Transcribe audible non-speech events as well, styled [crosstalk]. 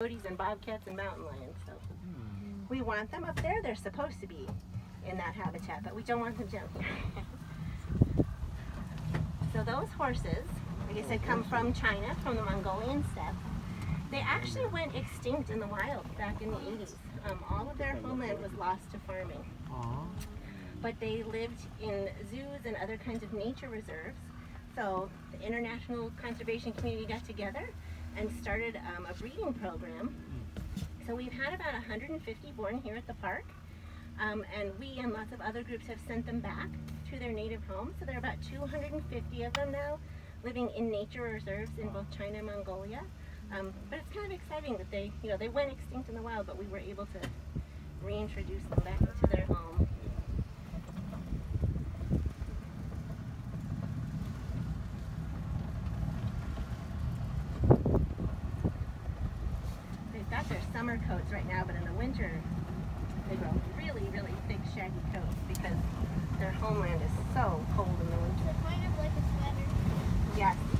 coyotes and bobcats and mountain lions. So we want them up there. They're supposed to be in that habitat, but we don't want them down here. [laughs] so those horses, like I said, come from China, from the Mongolian steppe. They actually went extinct in the wild back in the 80s. Um, all of their homeland was lost to farming. But they lived in zoos and other kinds of nature reserves. So the international conservation community got together and started um, a breeding program. So we've had about 150 born here at the park. Um, and we and lots of other groups have sent them back to their native homes. So there are about 250 of them now living in nature reserves in both China and Mongolia. Um, but it's kind of exciting that they, you know, they went extinct in the wild, but we were able to reintroduce them back to their winter, they grow really, really thick, shaggy coats because their homeland is so cold in the winter. Kind of like a sweater. Yes.